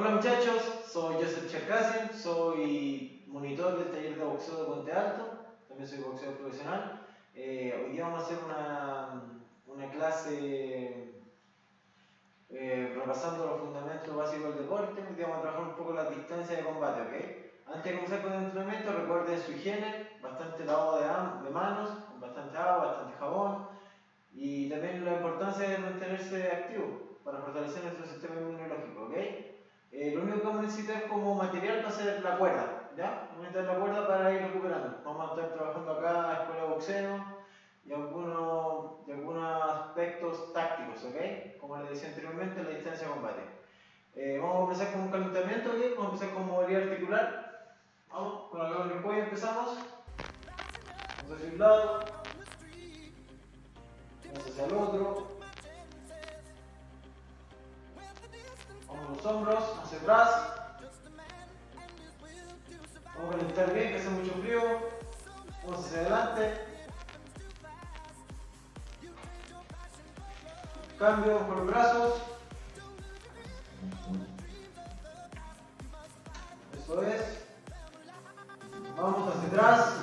Hola muchachos, soy Joseph Cherkasian, soy monitor del taller de boxeo de Puente Alto, también soy boxeador profesional. Eh, hoy día vamos a hacer una, una clase eh, repasando los fundamentos básicos del deporte, hoy día vamos a trabajar un poco las distancias de combate, ¿ok? Antes de comenzar con el entrenamiento, recuerden su higiene, bastante lavado de, de manos, bastante agua, bastante jabón y también la importancia de mantenerse activo para fortalecer nuestro sistema inmunológico, ¿ok? Eh, lo único que vamos a necesitar como material va a ser la cuerda, ¿ya? Vamos a necesitar la cuerda para ir recuperando. Vamos a estar trabajando acá la escuela de boxeo y algunos, y algunos aspectos tácticos, ¿ok? Como les decía anteriormente, la distancia de combate. Eh, vamos a empezar con un calentamiento, ¿ok? Vamos a empezar con movilidad articular. Vamos, con la el cuello empezamos. Vamos hacia un lado. Vamos hacia el otro. Vamos los hombros hacia atrás. Vamos a calentar bien, que hace mucho frío. Vamos hacia adelante. Cambio por los brazos. Eso es. Vamos hacia atrás.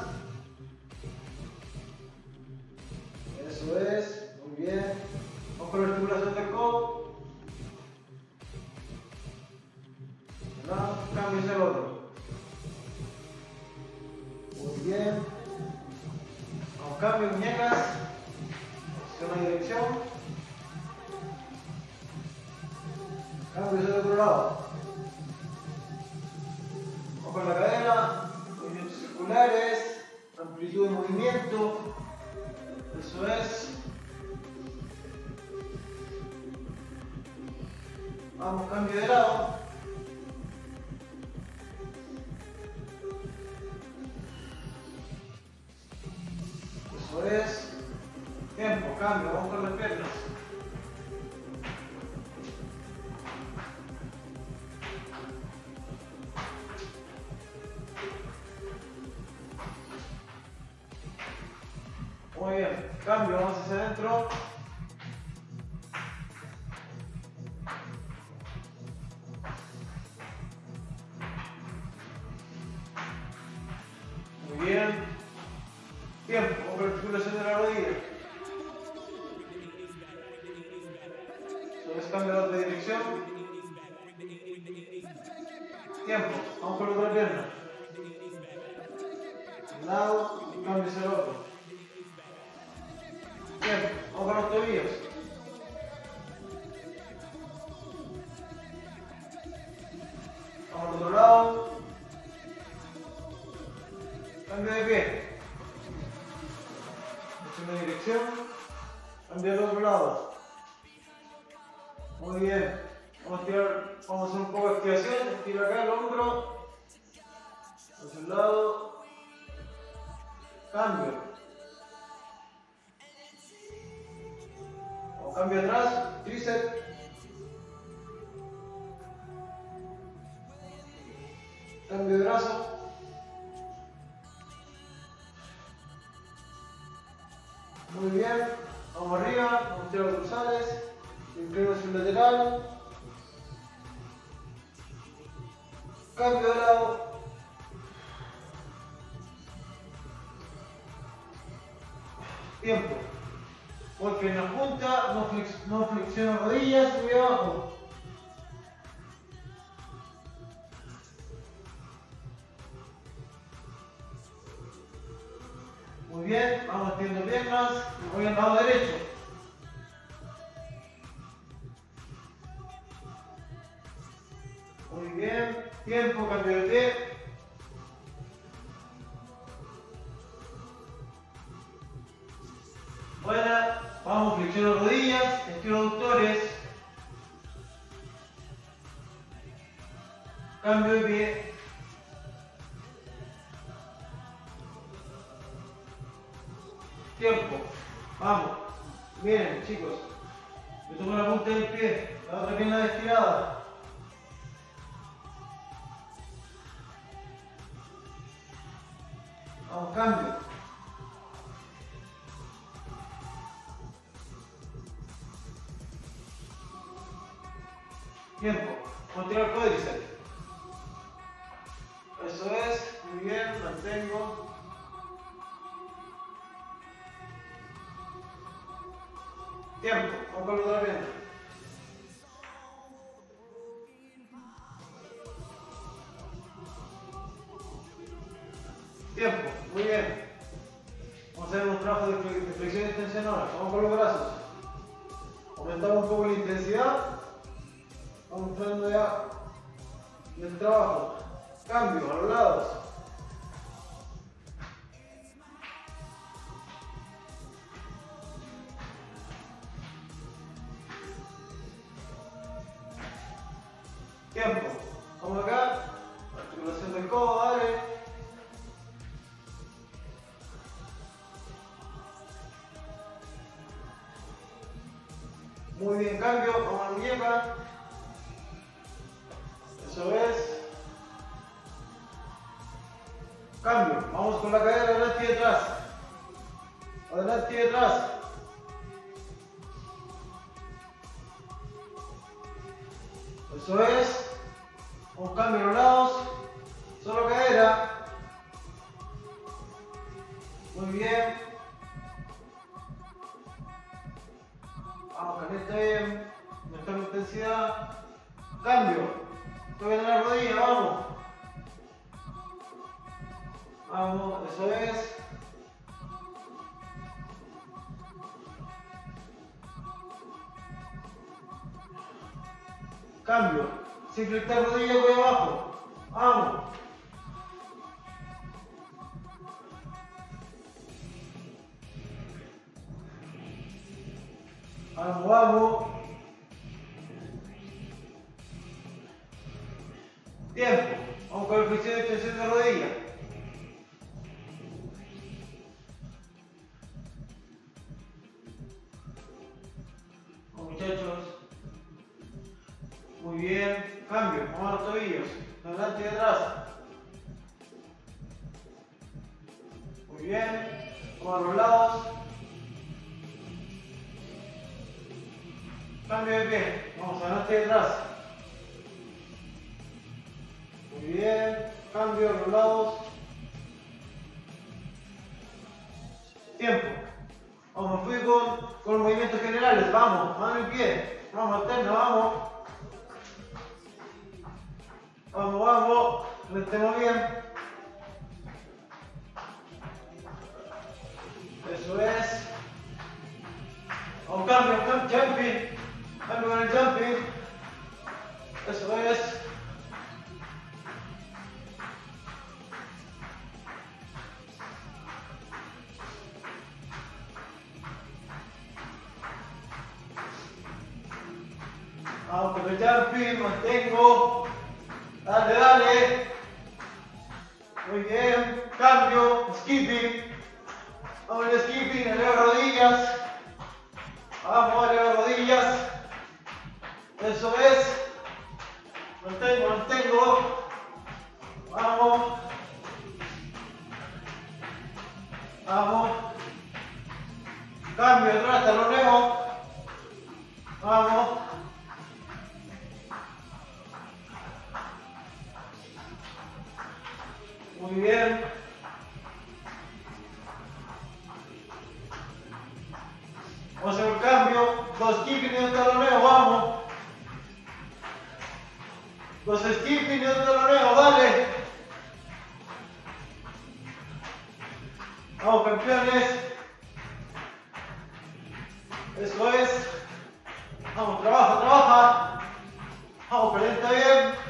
Eso es. Muy bien. Vamos con la articulación del codo. ¿No? Hacia el otro. Muy bien. Vamos, cambio muñecas. Hacia una dirección. Cambio hacia otro lado. Vamos con la cadera. Movimientos circulares. Amplitud de movimiento. Eso es. Vamos, cambio de lado. Cambio, tiempo, golpe en la punta, no, flex, no flexiono rodillas, sube abajo. Muy bien, vamos haciendo piernas, voy al lado Tiempo. Continúa el cuádriceps. Tiempo. Vamos acá. Articulación del codo, dale. Muy bien, cambio. Vamos a la. Sin flectar Tiempo. Vamos, fui con, con movimientos generales. Vamos, mano y pie. Vamos, alterna, vamos. Vamos, vamos. Restemos bien. Eso es. Vamos, cambio, cambio, jumping. Cambio con el jumping. Eso es. El jumping, mantengo. Dale, dale. Muy bien. Cambio, skipping. Vamos el skipping, eleva rodillas. Vamos, eleva rodillas. Eso es. Mantengo, mantengo. Vamos. Vamos. Cambio atrás, taloneo. Vamos. Muy bien. Un cambio. Dos y un taloneo, vamos. Dos skipping un taloneo, dale. Vamos, campeones. Eso es. Vamos, trabaja, trabaja. Vamos, calienta bien.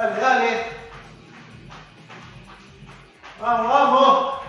Dale, dale. Vamos, vamos.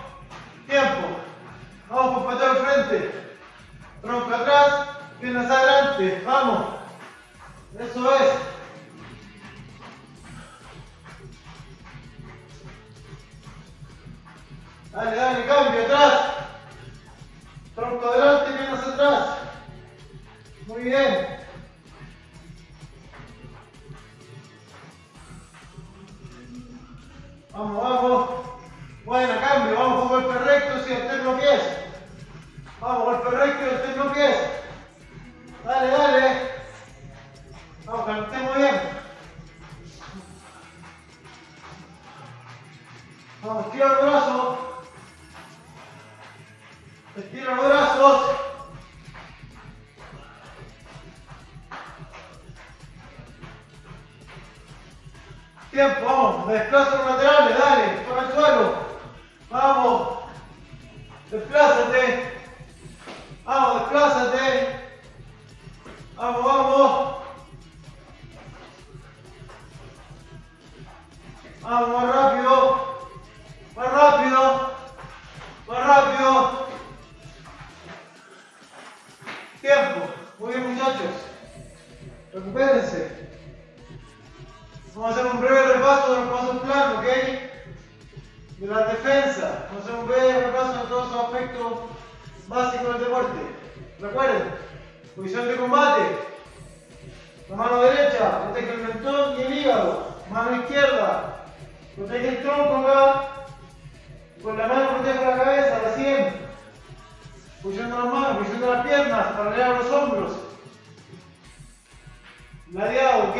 Ladeado, ¿ok?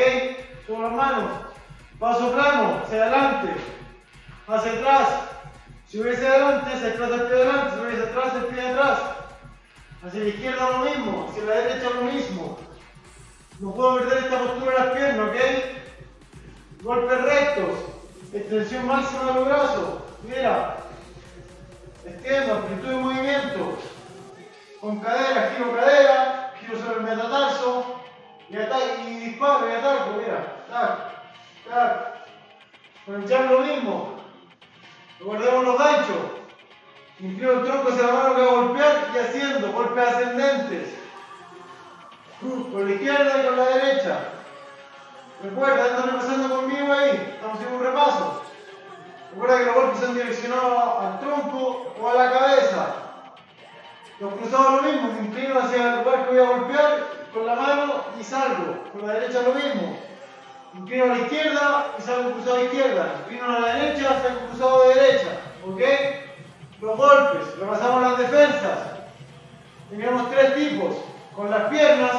Sobre las manos. Paso plano, hacia adelante, hacia atrás. Si hubiese adelante, hacia atrás el pie adelante. Si hubiese atrás, el pie atrás. Hacia la izquierda lo mismo, hacia la derecha lo mismo. No puedo perder esta postura de las piernas, ¿ok? Golpes rectos, extensión máxima de los brazos. Mira, extiendo, amplitud de movimiento. Con cadera, giro cadera, giro sobre el metatarso y, y disparo y ataco, mira. Tac, tac. Jab lo mismo. Guardemos los ganchos. Inclino el tronco hacia la mano que va a golpear y haciendo golpes ascendentes. Con la izquierda y con la derecha. Recuerda, están repasando conmigo ahí. Estamos haciendo un repaso. Recuerda que los golpes son direccionados al tronco o a la cabeza. Los cruzados lo mismo. Me inclino hacia el lugar que voy a golpear con la mano y salgo. Con la derecha lo mismo. Inclino a la izquierda y salgo cruzado a izquierda. Inclino a la derecha, salgo cruzado de derecha. ¿Ok? Los golpes. Repasamos las defensas. Teníamos tres tipos. Con las piernas,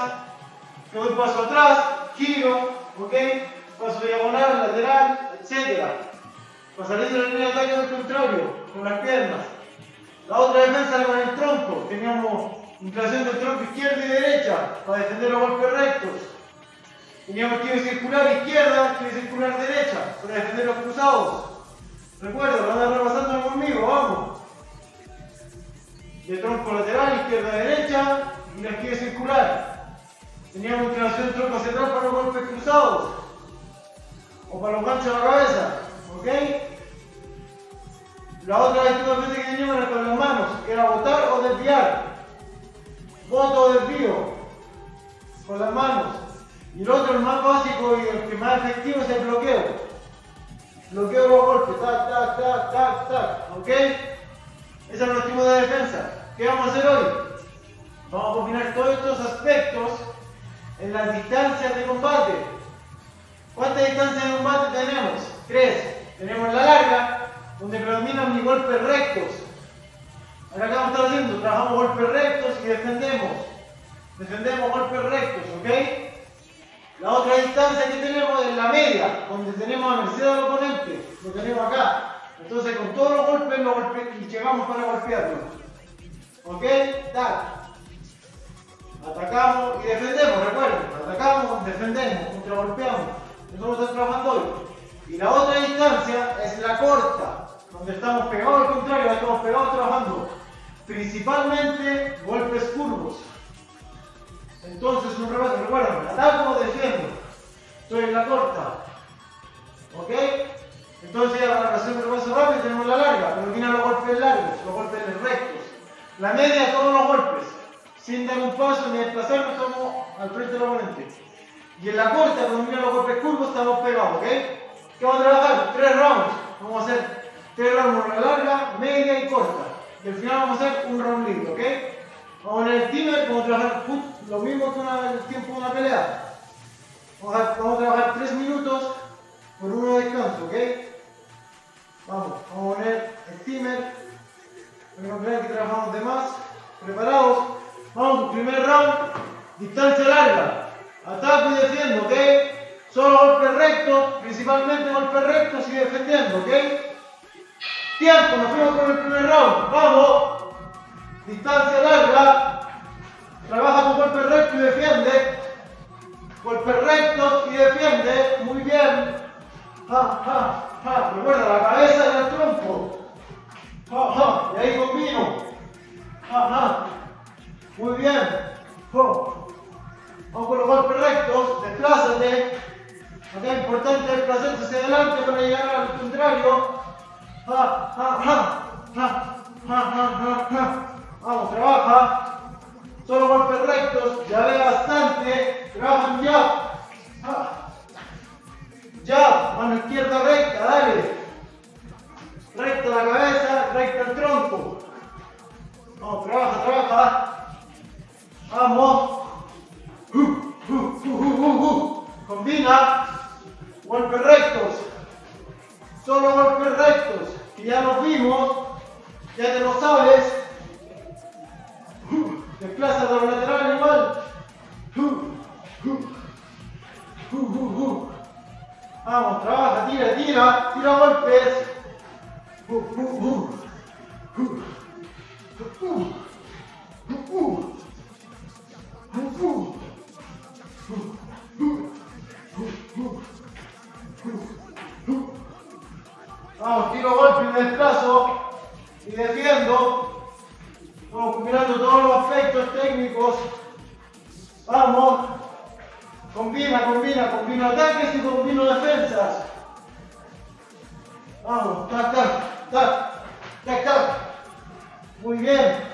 que doy paso atrás, giro, ¿ok? Paso diagonal, lateral, etc. Para salir de la línea de ataque del contrario, con las piernas. La otra defensa con el tronco. Teníamos inclinación del tronco izquierda y derecha para defender los golpes rectos. Teníamos esquiva circular izquierda, esquiva circular derecha para defender los cruzados. Recuerda, van a repasando conmigo, vamos. De tronco lateral, izquierda derecha y la esquiva circular. Teníamos inclinación del tronco atrás para los golpes cruzados o para los ganchos de la cabeza. ¿Ok? La otra defensa que teníamos era con las manos, era botar o desviar. Boto o desvío con las manos. Y el otro, el más básico y el que más efectivo es el bloqueo. Bloqueo los golpes, tac, tac, tac, tac, tac. ¿Ok? Ese es el tipo de defensa. ¿Qué vamos a hacer hoy? Vamos a combinar todos estos aspectos en las distancias de combate. ¿Cuántas distancias de combate tenemos? Tres. Tenemos la larga, donde predominan mis golpes rectos. Acá ¿qué vamos a estar haciendo? Trabajamos golpes rectos y defendemos. Defendemos golpes rectos, ¿ok? La otra distancia que tenemos es la media, donde tenemos a merced del oponente. Lo tenemos acá. Entonces con todos los golpes, los golpes y llegamos para golpearlo. ¿Ok? Dale. Atacamos y defendemos, recuerden. Atacamos, defendemos, contragolpeamos. Eso vamos a estar trabajando hoy. Y la otra distancia es la corta, donde estamos pegados al contrario, estamos pegados trabajando. Principalmente golpes curvos. Entonces, un repaso, recuerden, ataco defiendo. Estoy en la corta. ¿Ok? Entonces, ya para hacer un repaso rápido tenemos la larga, pero vienen los golpes largos, los golpes rectos. La media, todos los golpes. Sin dar un paso ni desplazarnos, estamos al frente del oponente. Y en la corta, cuando vienen los golpes curvos, estamos pegados, ¿ok? ¿Qué vamos a trabajar? Tres rounds. Vamos a hacer tres rounds, una larga, media y corta y al final vamos a hacer un round libre, ¿ok? Vamos a poner el timer, vamos a trabajar lo mismo que una, el tiempo de una pelea. Vamos a, trabajar 3 minutos por uno de descanso, ¿ok? Vamos, vamos a poner el timer. Para que que trabajamos de más. Preparados. Vamos, primer round. Distancia larga. Ataco y defiendo, ¿ok? Solo golpe recto, principalmente golpe recto, sigue defendiendo, ¿ok? Tiempo, nos fuimos con el primer round. Vamos. Distancia larga. Trabaja con golpe recto y defiende. Golpes rectos y defiende. Muy bien. Ja, ja, ja. Recuerda la cabeza y el tronco. Ja, ja. Y ahí combino. Ja, ja. Muy bien. Vamos con los golpes rectos. Desplázate. Acá es importante desplazarse hacia adelante para llegar al contrario. Vamos, trabaja. Solo golpes rectos. Ya ve bastante. Trabaja en jab. Jab. Mano izquierda recta. Dale. Recta la cabeza, recta el tronco. Vamos, trabaja, trabaja. Vamos. Combina. Golpes rectos. Solo golpes rectos. Que ya los vimos. Ya te lo sabes. Desplaza de los laterales igual. Vamos, trabaja, tira, tira, tira golpes. Vamos, tiro golpe y desplazo y defiendo. Vamos combinando todos los aspectos técnicos. Vamos. Combina, combina, combina ataques y combino defensas. Vamos, tac, tac, tac, tac, tac. Muy bien.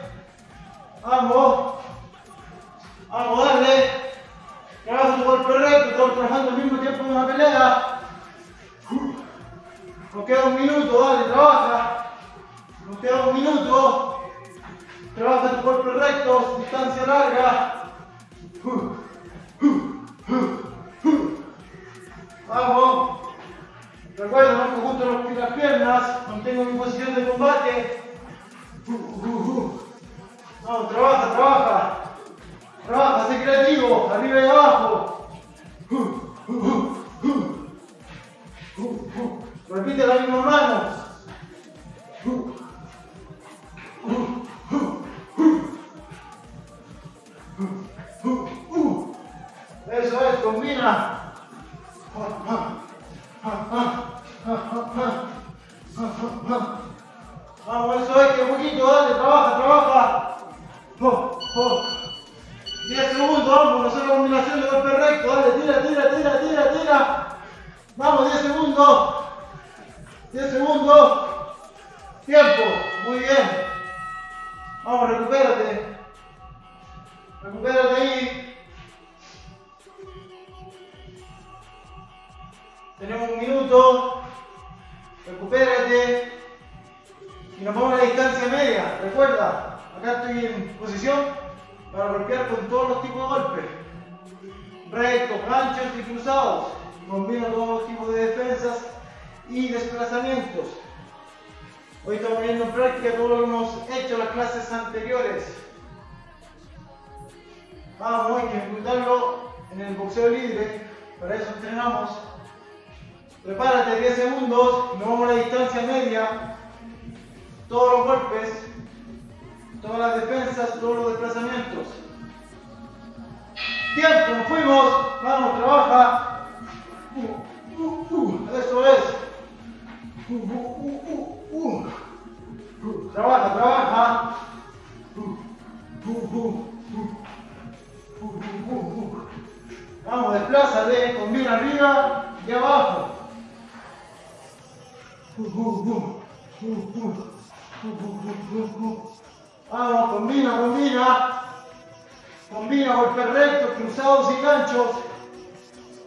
El boxeo libre. Para eso entrenamos. Prepárate 10 segundos nos vamos a la distancia media. Todos los golpes, todas las defensas, todos los desplazamientos. Tiempo, nos fuimos. Vamos, trabaja. Uh, uh, uh. Eso es. Trabaja, trabaja. Vamos, desplázate, combina arriba y abajo. Vamos, combina, combina. Combina golpes rectos, cruzados y ganchos.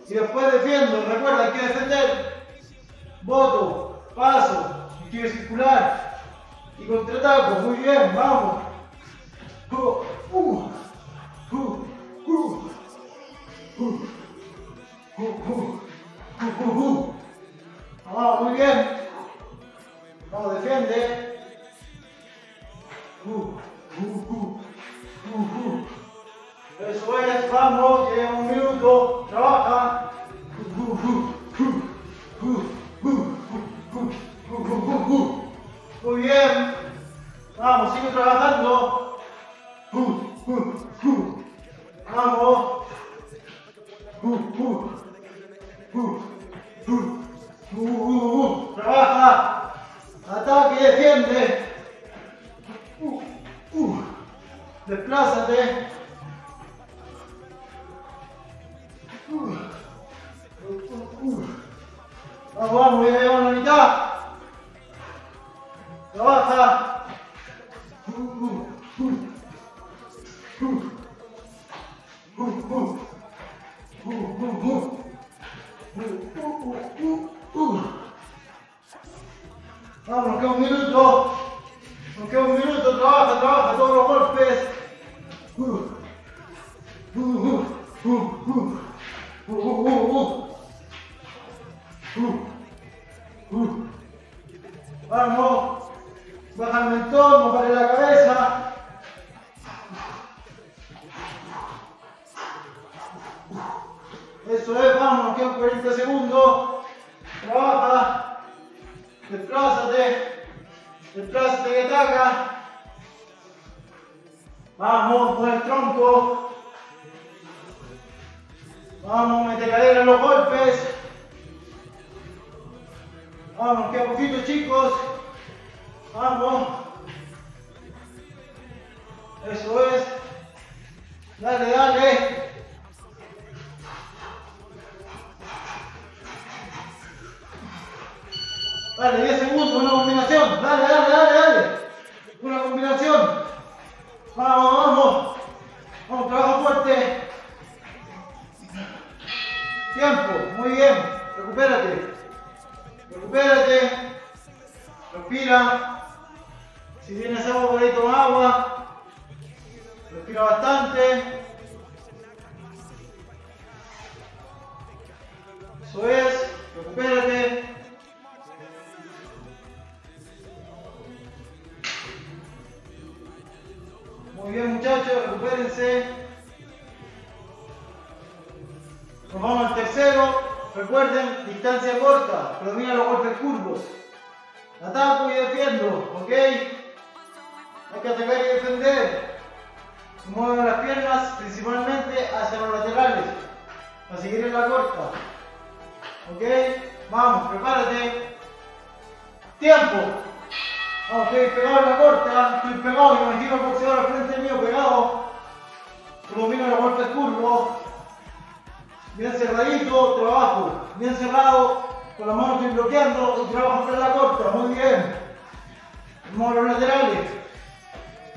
Y después defiendo. Recuerda, hay que defender. Voto, paso, quiere circular. Y contraataco. Muy bien, vamos. Muy bien. Vamos, defiende. Eso es, vamos, lleva un minuto, trabaja. Muy bien. Vamos, sigue trabajando. Vamos. Trabaja. Ataque y defiende. Desplázate. Vamos, vamos, ya llegamos a la mitad. Trabaja. Nos vamos al tercero. Recuerden, distancia corta, predomina los golpes curvos. Ataco y defiendo, ¿ok? Hay que atacar y defender. Mueven las piernas principalmente hacia los laterales, para seguir en la corta. ¿Ok? Vamos, prepárate. Tiempo. Vamos, estoy pegado en la corta, estoy pegado, imagino el boxeador al frente mío pegado. Predomina los golpes curvos. Bien cerradito, trabajo. Bien cerrado, con las manos estoy bloqueando y trabajo para la corta. Muy bien. Muevo los laterales.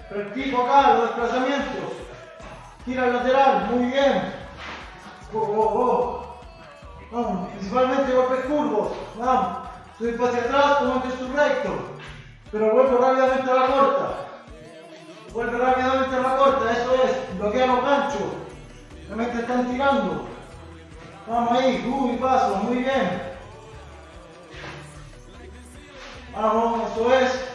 Practico acá los desplazamientos. Tira al lateral, muy bien. Oh, oh, oh. Vamos, principalmente golpes curvos. Vamos. Subir hacia atrás, tomate su recto. Pero vuelvo rápidamente a la corta. Vuelve rápidamente a la corta, eso es. Bloquea los ganchos. Realmente están tirando. Vamos ahí, uy, paso, muy bien. Vamos, eso es.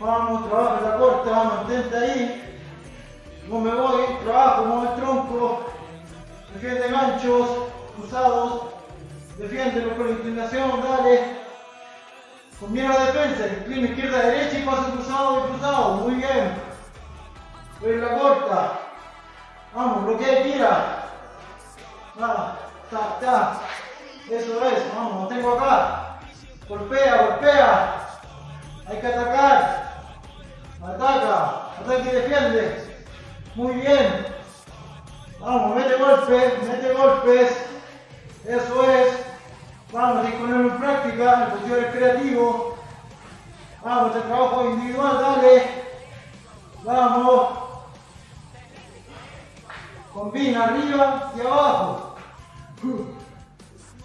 Vamos, trabaja la corta, mantente ahí. No me voy, trabajo, mueve el tronco. Defiende ganchos, cruzados. Defiéndelo con inclinación, dale. Combina la defensa, inclina izquierda, derecha y paso cruzado y cruzado. Muy bien. Voy la corta. Vamos, bloquea y tira. Ta, ta, ta. Eso es, vamos, lo tengo acá. Golpea, golpea. Hay que atacar. Ataca, ataca y defiende. Muy bien. Vamos, mete golpes, mete golpes. Eso es. Vamos a ponerlo en práctica, el posterior es creativo. Vamos, el trabajo individual, dale. Vamos. Combina arriba y abajo.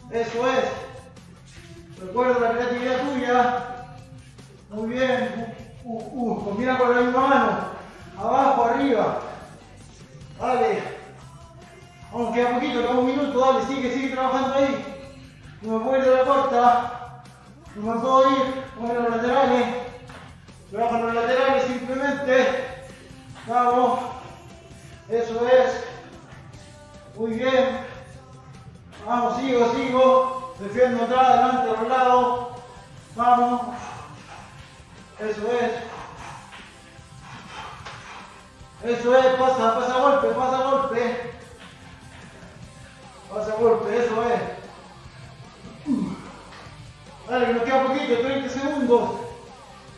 Eso es. Recuerda la creatividad tuya. Muy bien. Uh, uh, combina con la misma mano. Abajo, arriba. Dale. Vamos, queda poquito, queda un minuto. Dale, sigue, sigue trabajando ahí. No me puedo ir de la corta. No me puedo ir. Mueve los laterales. Trabaja los laterales simplemente. Vamos. Eso es. Muy bien. Vamos, sigo, sigo. Defiendo atrás, adelante, a los lados. Vamos. Eso es. Eso es, pasa, pasa golpe, pasa golpe. Pasa golpe, eso es. Dale, que nos queda poquito, 30 segundos.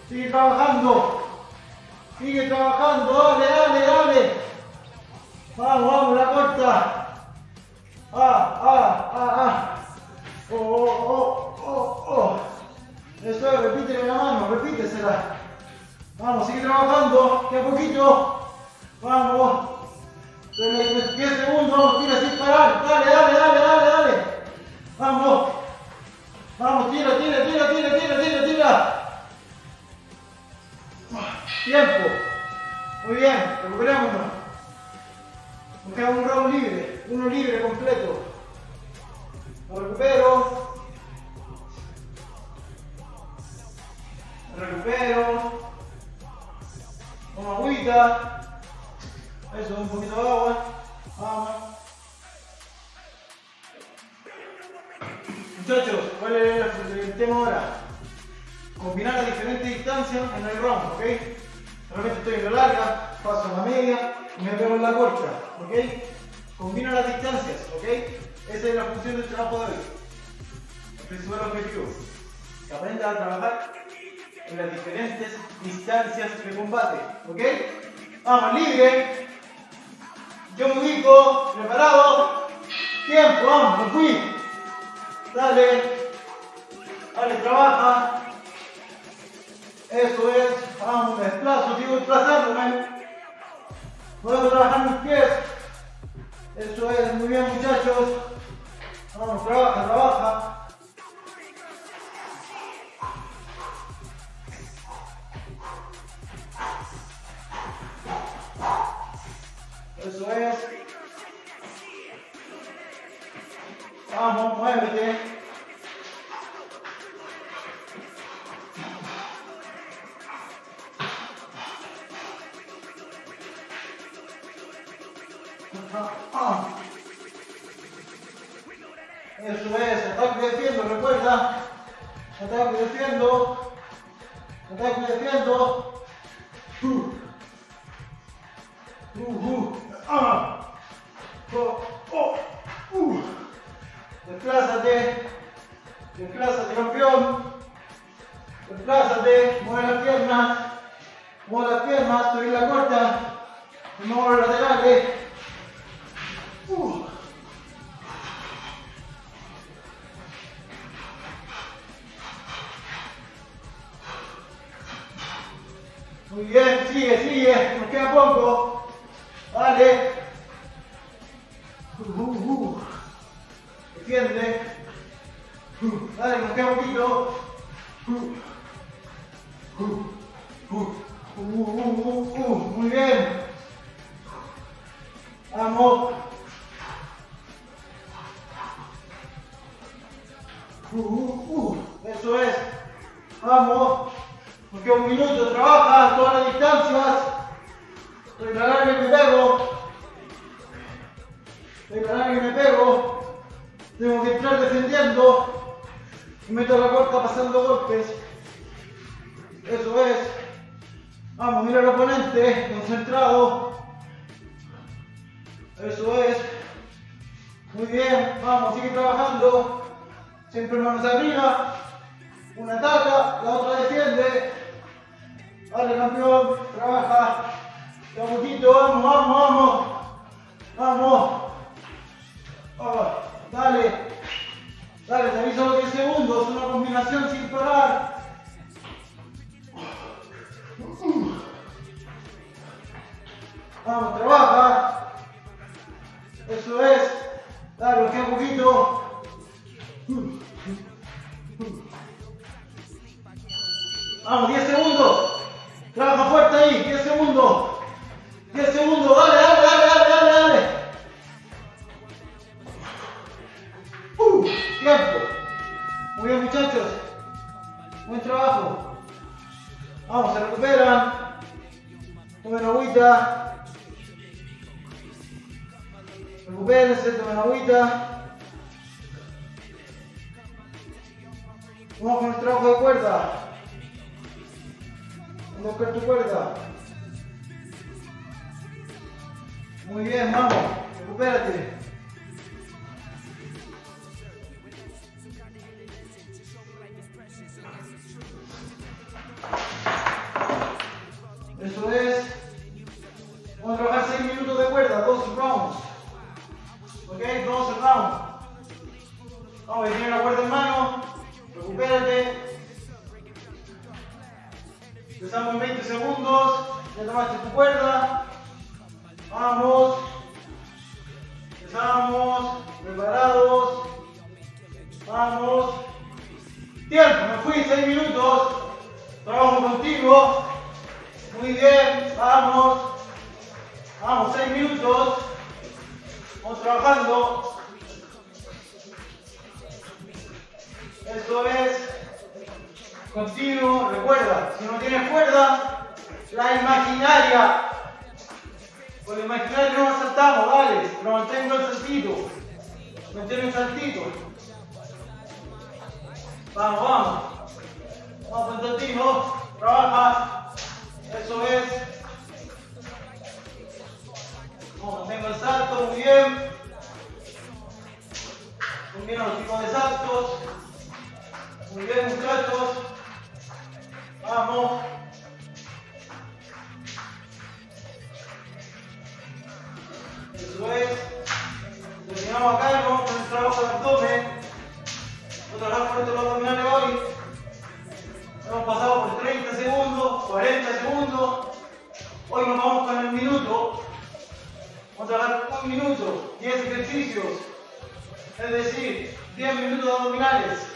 Sigue trabajando. Sigue trabajando, dale, dale, dale. Vamos, vamos, la corta. Ah, ah, ah, ah. Oh, oh, oh, oh, oh. Eso es, repítele la mano, repítesela. Vamos, sigue trabajando, queda poquito. Vamos. 10 segundos, tira sin parar. Dale, dale, dale, dale, dale. Vamos. Vamos, tira, tira, tira, tira, tira, tira, tira. Tiempo. Muy bien, recuperémonos. Queda un round libre, uno libre completo. Lo recupero. recupero. Una agüita. Eso, un poquito de agua. Vamos. Muchachos, ¿cuál es el tema ahora? Combinar las diferentes distancias en el round, ¿ok? Realmente estoy en la larga, paso en la media me pego en la corta, ¿ok? Combina las distancias, ¿ok? Esa es la función del trabajo de hoy. El principal objetivo. Que aprenda a trabajar en las diferentes distancias de combate, ¿ok? Vamos, libre. Yo me ubico, preparado. Tiempo, vamos, me fui. Dale. Dale, trabaja. Eso es. Vamos, desplazo, sigo desplazándome. Puedo trabajar mis pies. Eso es, muy bien muchachos. Vamos, trabaja, trabaja. Eso es. Vamos, muévete. Eso es, ataque defiendo, recuerda. Ataque defiendo. Ataque defiendo. Uh. Uh, uh. Ah. Oh, oh. Uh. Desplázate. Desplázate, campeón. Desplázate. Mueve las piernas. Mueve las piernas. Subir la corta. Mueve los laterales. Uh. Muy bien, sigue, sigue, nos queda poco. Dale. Uh, uh, uh. Defiende. Uh, dale, nos queda poquito. Uh. Uh, uh, uh, uh, uh, uh. Muy bien. Vamos. Uh, uh. Eso es. Vamos. Nos queda un minuto, trabaja todas las distancias. Que me pego. Que me pego. Tengo que entrar defendiendo. Y meto la corta pasando golpes. Eso es. Vamos, mira al oponente, concentrado. Eso es. Muy bien, vamos, sigue trabajando. Siempre manos arriba. Una ataca, la otra defiende. Dale campeón, trabaja. Ya poquito, vamos, vamos, vamos. Vamos. Ah, dale. Dale, te aviso los 10 segundos. Una combinación sin parar. Vamos, trabaja. Eso es. Dale, queda poquito. Vamos, 10 segundos. Trabaja fuerte ahí, 10 segundos. 10 segundos, dale, dale, dale, dale, dale, dale. Uh, tiempo. Muy bien, muchachos. Buen trabajo. Vamos, se recuperan. Tomen agüita. Recupérense, tomen agüita. Vamos con el trabajo de cuerda. Tocar tu cuerda. Muy bien, vamos, recupérate. Hemos pasado por 30 segundos, 40 segundos. Hoy nos vamos con el minuto. Vamos a trabajar un minuto, 10 ejercicios. Es decir, 10 minutos abdominales.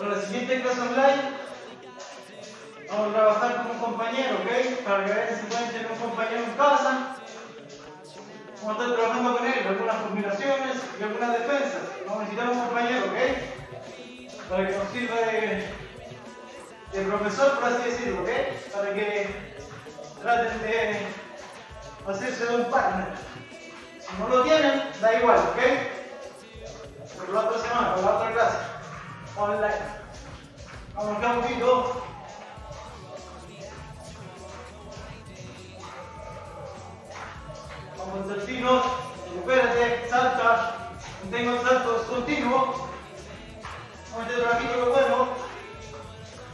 Para la siguiente clase online, vamos a trabajar con un compañero, ¿ok? Para que vean si pueden tener un compañero en casa. Vamos a estar trabajando con él, algunas combinaciones y algunas defensas. Vamos a necesitar un compañero, ¿ok? Para que nos sirva de, de profesor, por así decirlo, ¿ok? Para que traten de hacerse de un partner. Si no lo tienen, da igual, ¿ok? Por la otra semana, por la otra clase. Online. Vamos poquito. Vamos saltinos, recupérate, salta, mantengo saltos continuos. Vamos a meter trabajito que bueno.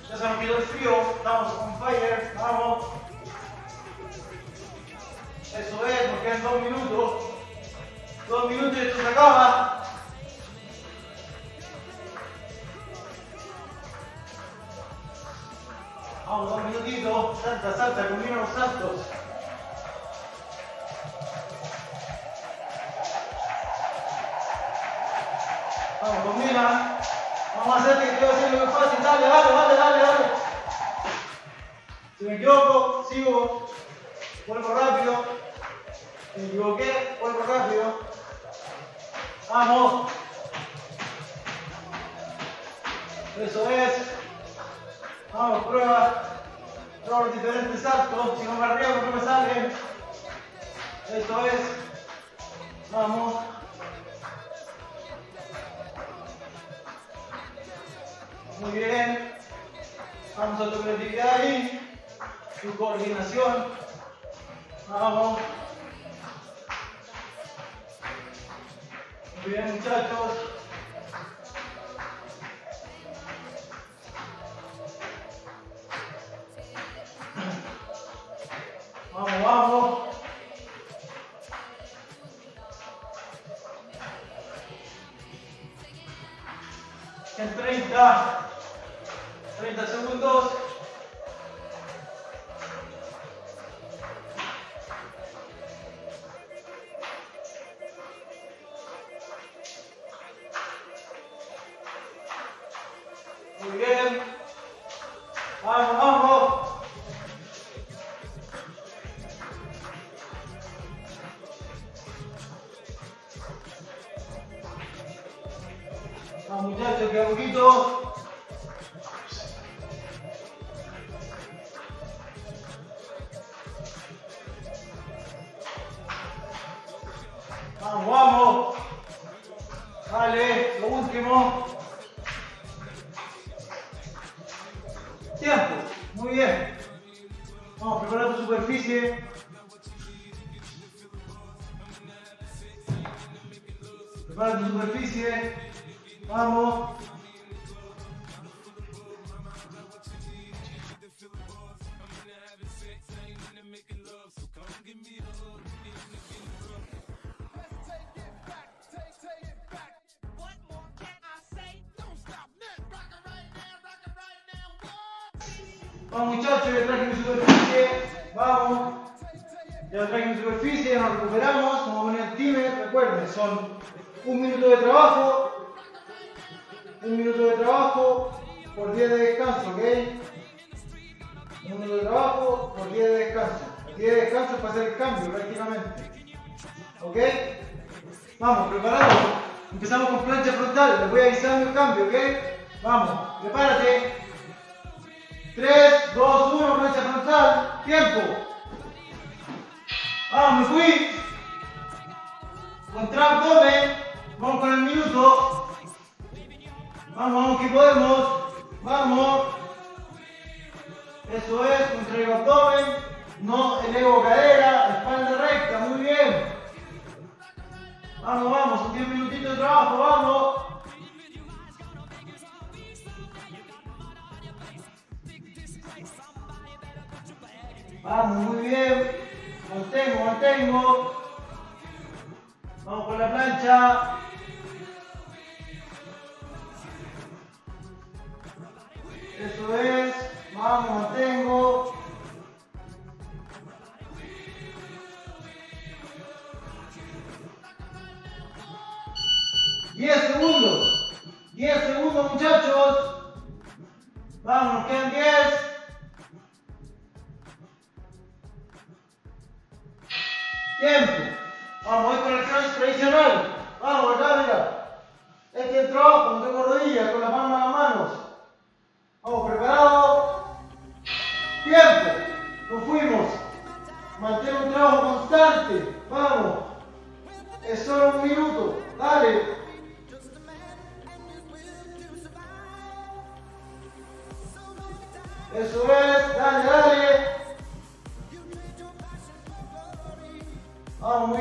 Ya se nos quedó el frío, estamos on fire, vamos. Eso es, nos quedan dos minutos. Dos minutos y esto se acaba. Vamos, dos minutitos, salta, salta, combina los saltos. Vamos, combina. Vamos a hacer que te va a muy fácil. Dale, dale, dale, dale, dale. Si me equivoco, sigo, vuelvo rápido. Si me equivoqué, vuelvo rápido. Vamos. Eso es. Vamos, prueba. Prueba diferentes saltos. Si no me arriesgo, no me sale. Eso es. Vamos. Muy bien. Vamos a tu creatividad ahí. Tu coordinación. Vamos. Muy bien, muchachos. Superficie, ya nos recuperamos. A poner el timer. Recuerden, son un minuto de trabajo. Un minuto de trabajo por 10 de descanso, ¿ok? Un minuto de trabajo por 10 de descanso. 10 de descanso para hacer el cambio prácticamente. ¿Ok? Vamos, preparados. Empezamos con plancha frontal. Les voy avisando el cambio, ¿ok? Vamos, prepárate. 3, 2, 1, plancha frontal. Tiempo. Vamos, me fui. Contra abdomen. Vamos con el minuto. Vamos, vamos que podemos. Vamos. Eso es, contra el abdomen. No elevo cadera, espalda recta. Muy bien. Vamos, vamos, son 10 minutitos de trabajo, vamos. Vamos, muy bien. Mantengo, mantengo. Vamos con la plancha. Eso es. Vamos, mantengo. Diez segundos. Diez segundos, muchachos. Vamos, quedan diez. Tiempo. Vamos, voy con el crunch tradicional. Vamos, acá, mira. Este trabajo, no tengo rodillas, con las palmas en las manos. Vamos, preparados. Tiempo. Nos fuimos. Mantén un trabajo constante. Vamos. Es solo un minuto. Dale. Eso es. Vamos,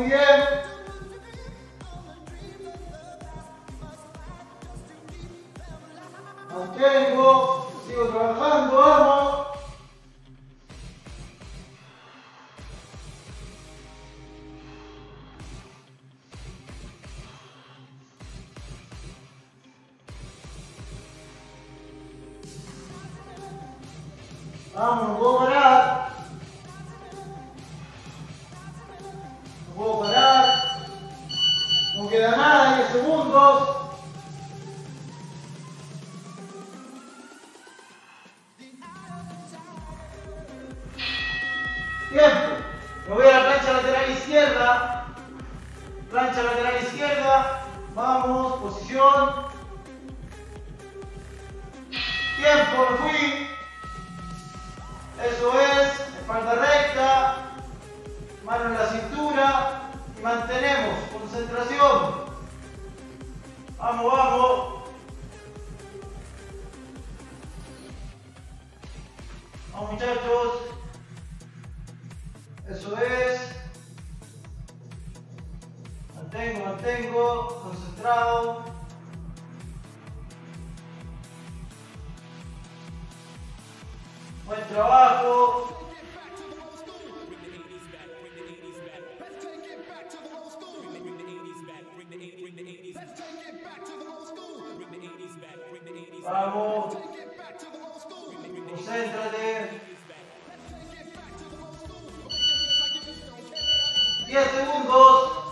10 segundos.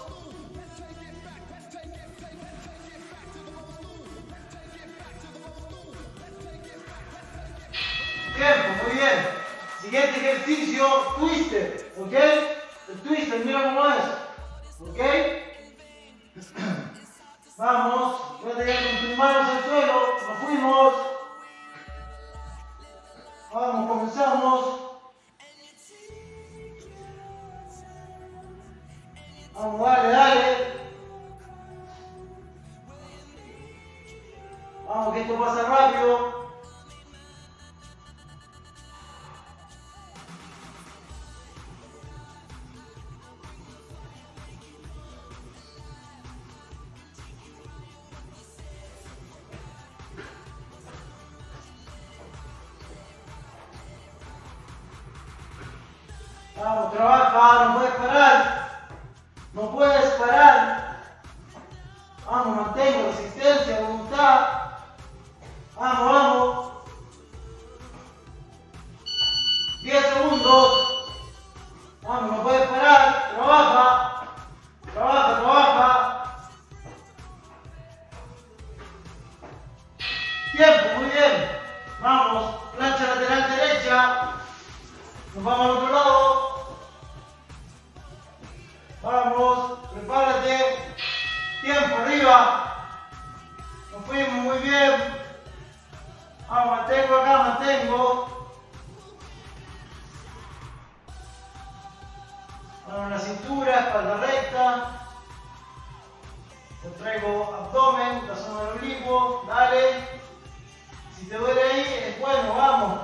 Si te duele ahí, es bueno, vamos.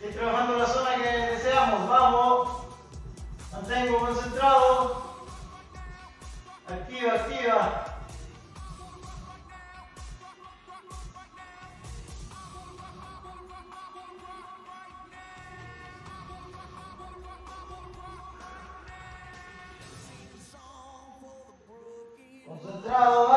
Estoy trabajando la zona que deseamos, vamos. Mantengo concentrado. Activa, activa. Concentrado,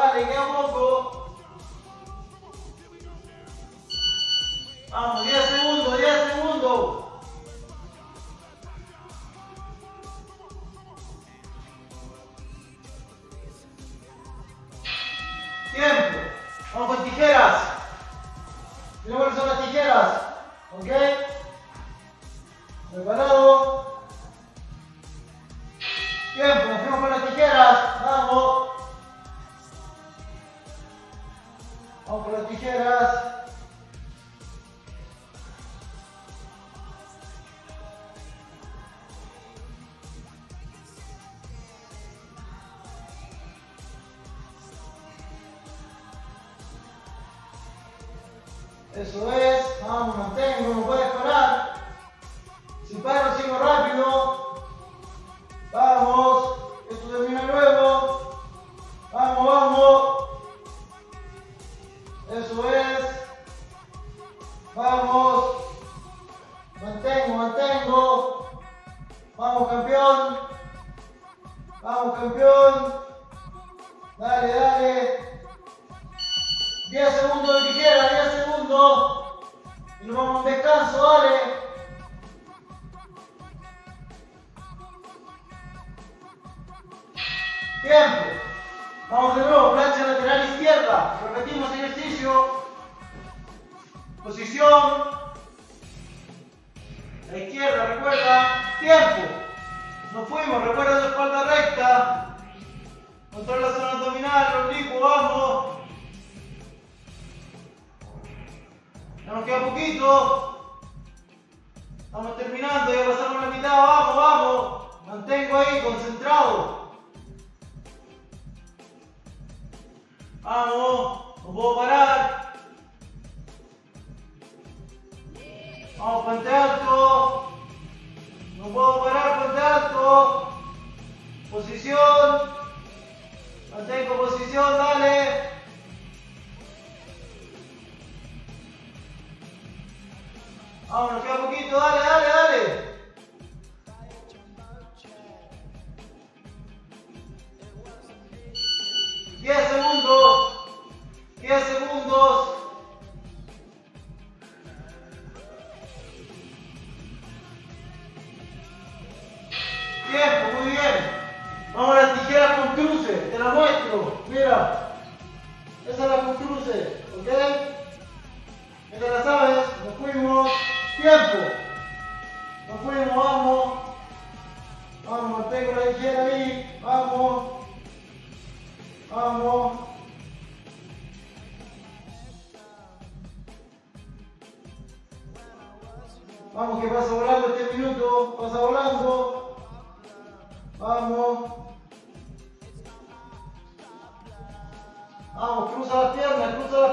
Tiempo. Vamos de nuevo, plancha lateral izquierda. Repetimos el ejercicio. Posición. La izquierda, recuerda. Tiempo. Nos fuimos, recuerda tu espalda recta. Controla la zona abdominal, oblicuo, vamos. Ya nos queda poquito. Estamos terminando, ya pasamos la mitad, vamos, vamos. Mantengo ahí, concentrado. Vamos, no puedo parar. Vamos, puente alto. No puedo parar, puente alto. Posición. Mantengo posición, dale. Vamos, nos queda poquito, dale, dale, dale. Diez segundos. Diez segundos. Tiempo, muy bien. Vamos a las tijeras con cruces, te la muestro. Mira. Esa es la con cruces, ¿ok? Ya te la sabes, nos fuimos. Tiempo. Nos fuimos, vamos. Vamos, mantengo la tijera ahí. Vamos. Vamos. Vamos, que pasa volando este minuto. Pasa volando. Vamos. Vamos, cruza las piernas, cruza las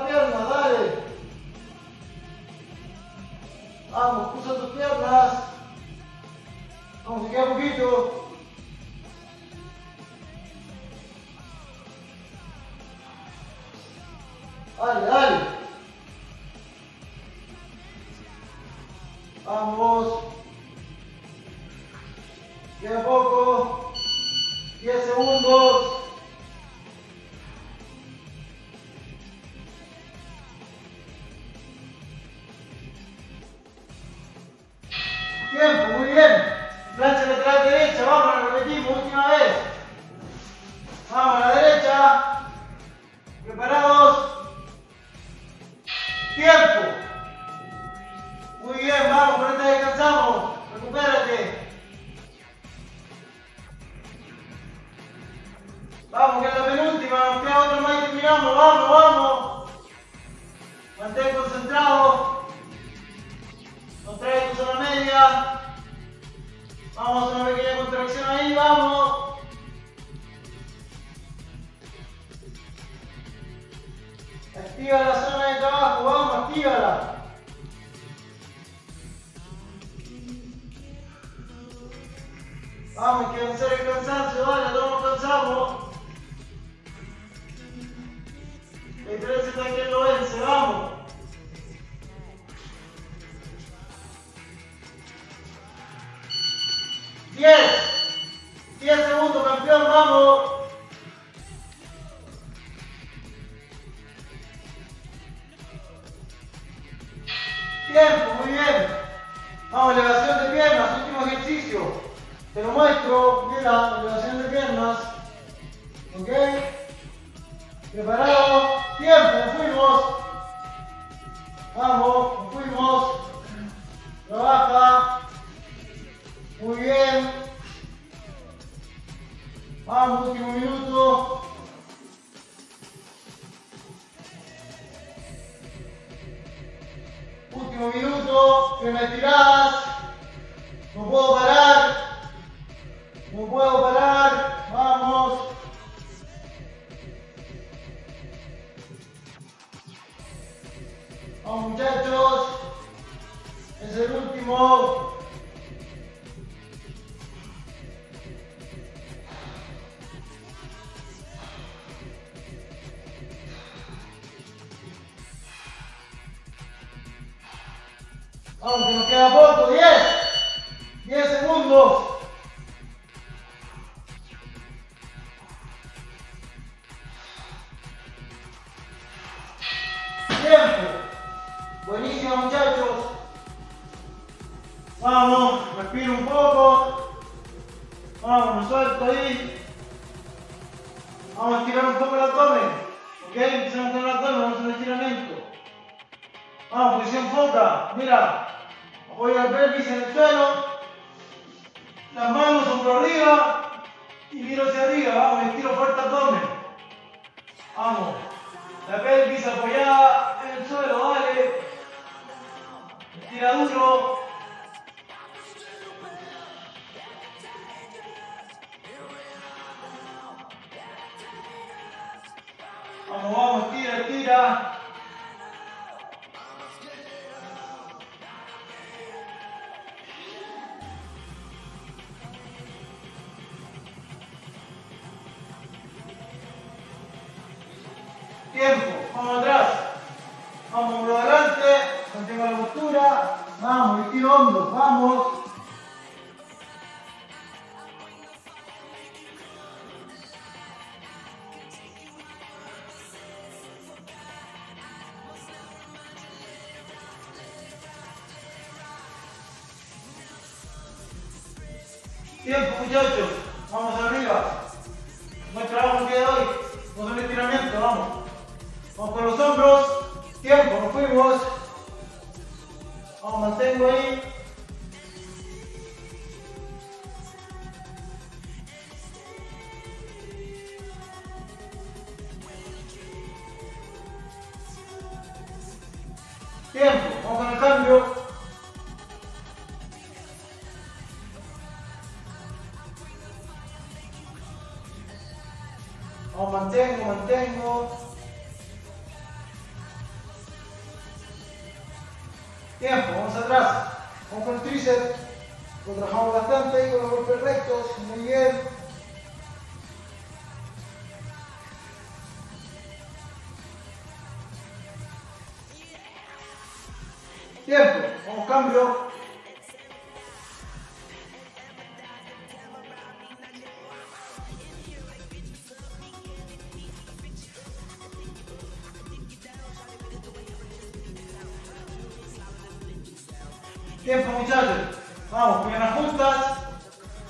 Te lo muestro, mira, elevación de piernas. ¿Ok? Preparado, tiempo, fuimos. Vamos, fuimos. Trabaja. Muy bien. Vamos, último minuto. Último minuto, que me tirás. No puedo parar. No puedo parar. Vamos. Vamos muchachos. Es el último. Vamos, que nos queda poco. 10. 10 segundos. Tiempo. Buenísimo, muchachos. Vamos, respiro un poco. Vamos, suelto ahí. Vamos a estirar un poco el abdomen. ¿Ok? Empezamos con el abdomen, vamos a un estiramiento. Vamos, posición foca. Mira, apoyo el pelvis en el suelo. Las manos, hombro arriba. Y miro hacia arriba. Vamos, estiro fuerte abdomen. Vamos. La pelvis apoyada el suelo, vale. Estira duro. Vamos, vamos, estira, estira. Tiempo, vamos atrás. Vamos por adelante, mantengo la postura. Vamos, hombros, vamos.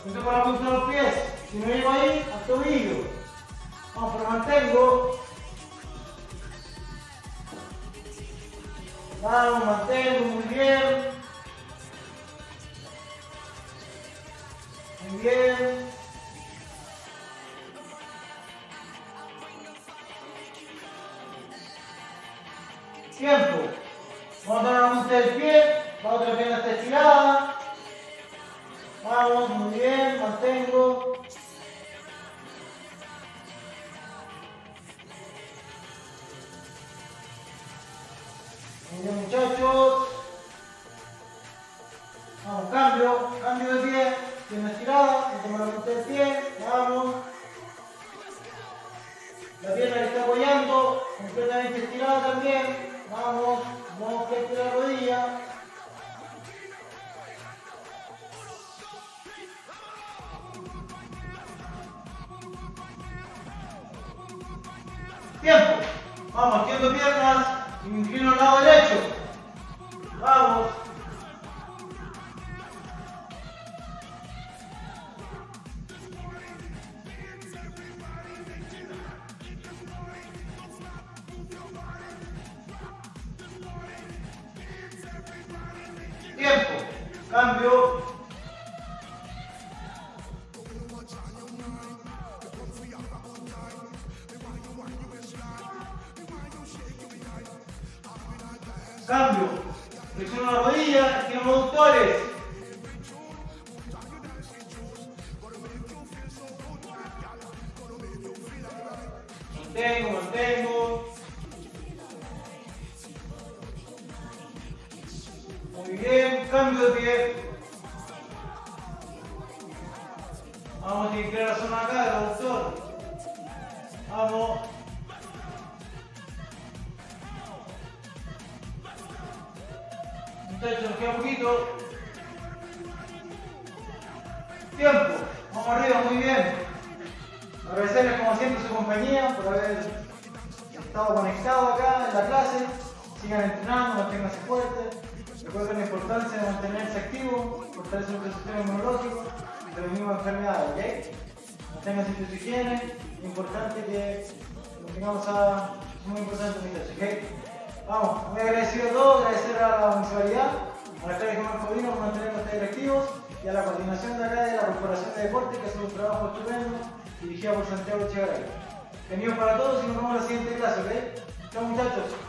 La punta de los pies. Si no llego ahí, al tobillo. Vamos, pero mantengo. Vamos, mantengo, muy bien. Muy bien. Tiempo. Vamos a dar del pie. La otra pierna está estirada. Vamos, muy bien, mantengo. Muy bien, muchachos. Vamos, cambio, cambio de pie. Pierna estirada, metemos la punta del pie. Vamos. La pierna que está apoyando, completamente estirada también. Vamos, vamos a la rodilla. Tiempo. Vamos, haciendo piernas. me Inclino al lado derecho. Vamos. Tiempo. Cambio. Bien, cambio de pie. Importante que tengamos a... Muy importante, muchachos, ¿ok? Vamos, muy agradecido a todos, agradecer a la municipalidad a la Cádiz Marco Vino por mantener los directivos y a la coordinación de acá de la Corporación de Deportes que hace un trabajo estupendo dirigida por Santiago Echegaray. Bienvenidos para todos y nos vemos en la siguiente clase, ¿ok? Chao muchachos.